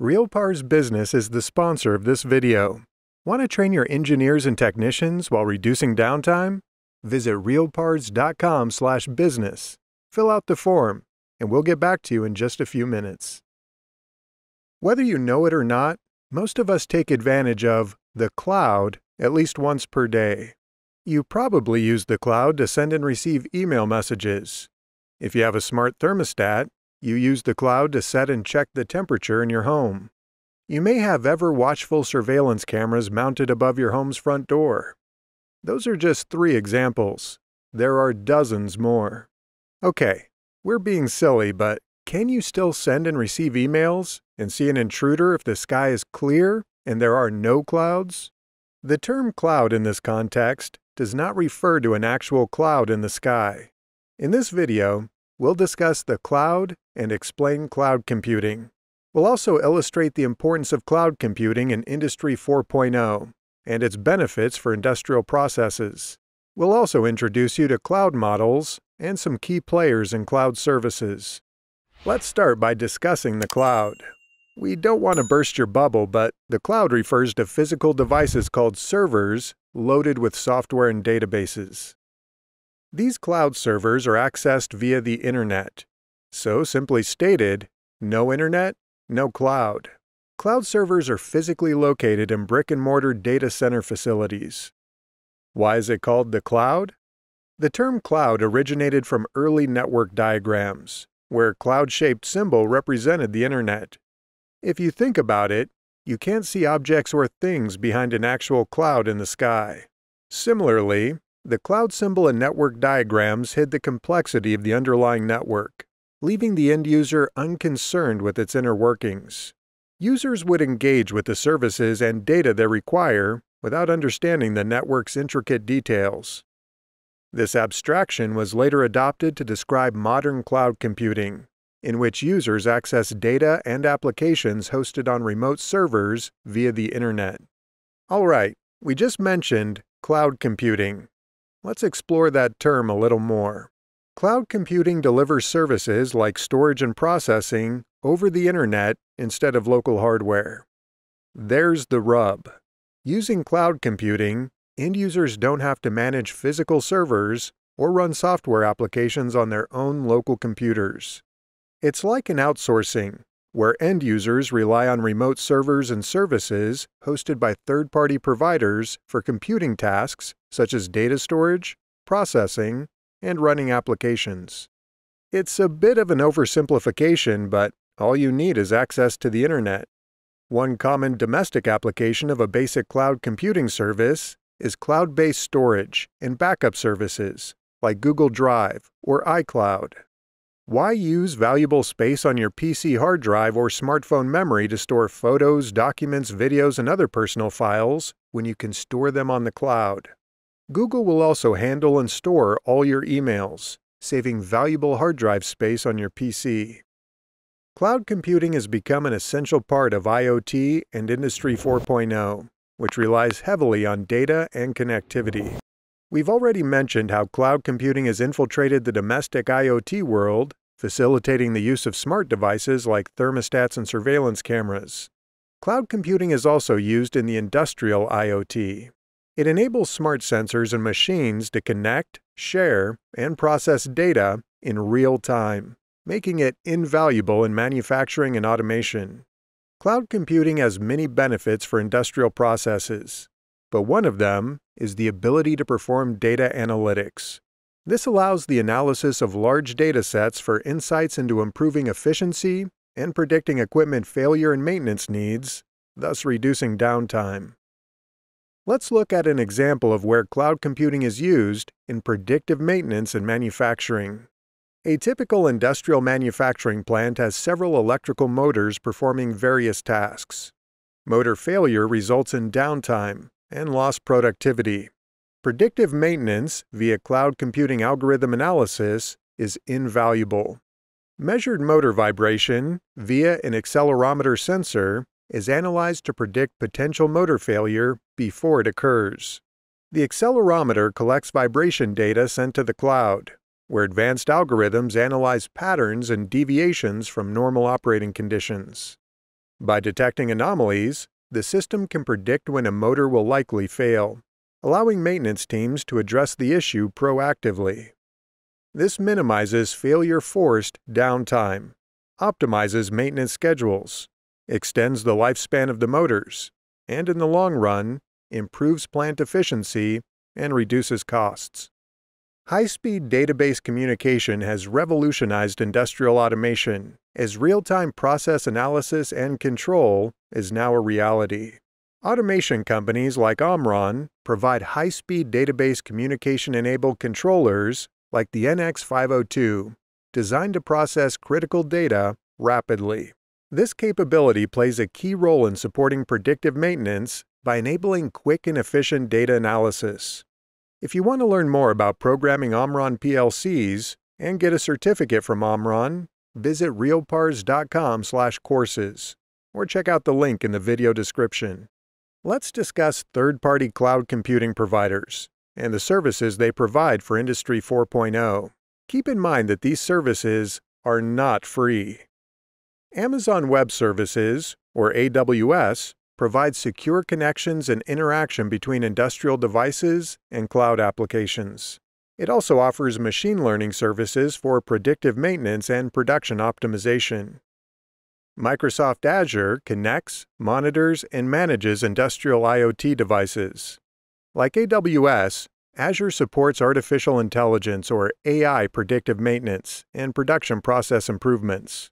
RealPARS Business is the sponsor of this video. Want to train your engineers and technicians while reducing downtime? Visit realpars.com/business. Fill out the form, and we'll get back to you in just a few minutes. Whether you know it or not, most of us take advantage of the cloud at least once per day. You probably use the cloud to send and receive email messages. If you have a smart thermostat, you use the cloud to set and check the temperature in your home. You may have ever watchful surveillance cameras mounted above your home's front door. Those are just three examples. There are dozens more. Okay, we're being silly, but can you still send and receive emails and see an intruder if the sky is clear and there are no clouds? The term cloud in this context does not refer to an actual cloud in the sky. In this video, we'll discuss the cloud and explain cloud computing. We'll also illustrate the importance of cloud computing in Industry 4.0 and its benefits for industrial processes. We'll also introduce you to cloud models and some key players in cloud services. Let's start by discussing the cloud. We don't want to burst your bubble, but the cloud refers to physical devices called servers loaded with software and databases. These cloud servers are accessed via the internet. So, simply stated, no internet, no cloud. Cloud servers are physically located in brick and mortar data center facilities. Why is it called the cloud? The term cloud originated from early network diagrams, where cloud-shaped symbol represented the internet. If you think about it, you can't see objects or things behind an actual cloud in the sky. Similarly, the cloud symbol and network diagrams hid the complexity of the underlying network leaving the end user unconcerned with its inner workings. Users would engage with the services and data they require without understanding the network's intricate details. This abstraction was later adopted to describe modern cloud computing, in which users access data and applications hosted on remote servers via the Internet. All right, we just mentioned cloud computing. Let's explore that term a little more. Cloud computing delivers services like storage and processing over the internet instead of local hardware. There's the rub. Using cloud computing, end users don't have to manage physical servers or run software applications on their own local computers. It's like an outsourcing, where end users rely on remote servers and services hosted by third party providers for computing tasks such as data storage, processing, and running applications. It's a bit of an oversimplification, but all you need is access to the internet. One common domestic application of a basic cloud computing service is cloud-based storage and backup services like Google Drive or iCloud. Why use valuable space on your PC hard drive or smartphone memory to store photos, documents, videos, and other personal files when you can store them on the cloud? Google will also handle and store all your emails, saving valuable hard drive space on your PC. Cloud computing has become an essential part of IoT and Industry 4.0, which relies heavily on data and connectivity. We've already mentioned how cloud computing has infiltrated the domestic IoT world, facilitating the use of smart devices like thermostats and surveillance cameras. Cloud computing is also used in the industrial IoT, it enables smart sensors and machines to connect, share, and process data in real time, making it invaluable in manufacturing and automation. Cloud computing has many benefits for industrial processes, but one of them is the ability to perform data analytics. This allows the analysis of large data sets for insights into improving efficiency and predicting equipment failure and maintenance needs, thus reducing downtime. Let's look at an example of where cloud computing is used in predictive maintenance and manufacturing. A typical industrial manufacturing plant has several electrical motors performing various tasks. Motor failure results in downtime and lost productivity. Predictive maintenance via cloud computing algorithm analysis is invaluable. Measured motor vibration via an accelerometer sensor is analyzed to predict potential motor failure before it occurs. The accelerometer collects vibration data sent to the cloud, where advanced algorithms analyze patterns and deviations from normal operating conditions. By detecting anomalies, the system can predict when a motor will likely fail, allowing maintenance teams to address the issue proactively. This minimizes failure-forced downtime, optimizes maintenance schedules, extends the lifespan of the motors, and in the long run, improves plant efficiency and reduces costs. High-speed database communication has revolutionized industrial automation as real-time process analysis and control is now a reality. Automation companies like Omron provide high-speed database communication-enabled controllers like the NX502, designed to process critical data rapidly. This capability plays a key role in supporting predictive maintenance by enabling quick and efficient data analysis. If you want to learn more about programming Omron PLCs and get a certificate from Omron, visit realpars.com/courses or check out the link in the video description. Let's discuss third-party cloud computing providers and the services they provide for Industry 4.0. Keep in mind that these services are not free. Amazon Web Services, or AWS, provides secure connections and interaction between industrial devices and cloud applications. It also offers machine learning services for predictive maintenance and production optimization. Microsoft Azure connects, monitors, and manages industrial IoT devices. Like AWS, Azure supports artificial intelligence or AI predictive maintenance and production process improvements.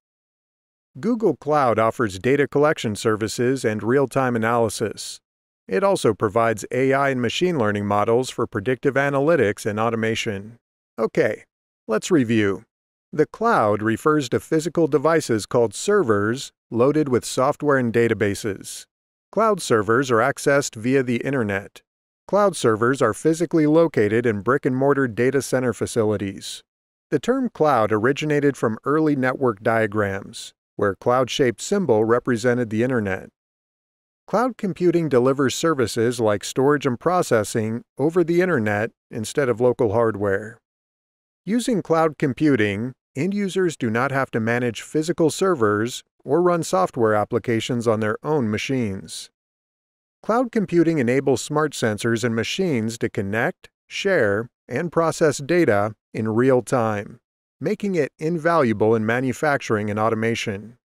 Google Cloud offers data collection services and real-time analysis. It also provides AI and machine learning models for predictive analytics and automation. Okay, let's review. The cloud refers to physical devices called servers loaded with software and databases. Cloud servers are accessed via the Internet. Cloud servers are physically located in brick-and-mortar data center facilities. The term cloud originated from early network diagrams where cloud-shaped symbol represented the internet. Cloud computing delivers services like storage and processing over the internet instead of local hardware. Using cloud computing, end users do not have to manage physical servers or run software applications on their own machines. Cloud computing enables smart sensors and machines to connect, share, and process data in real time making it invaluable in manufacturing and automation.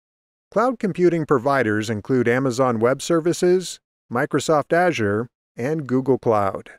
Cloud computing providers include Amazon Web Services, Microsoft Azure, and Google Cloud.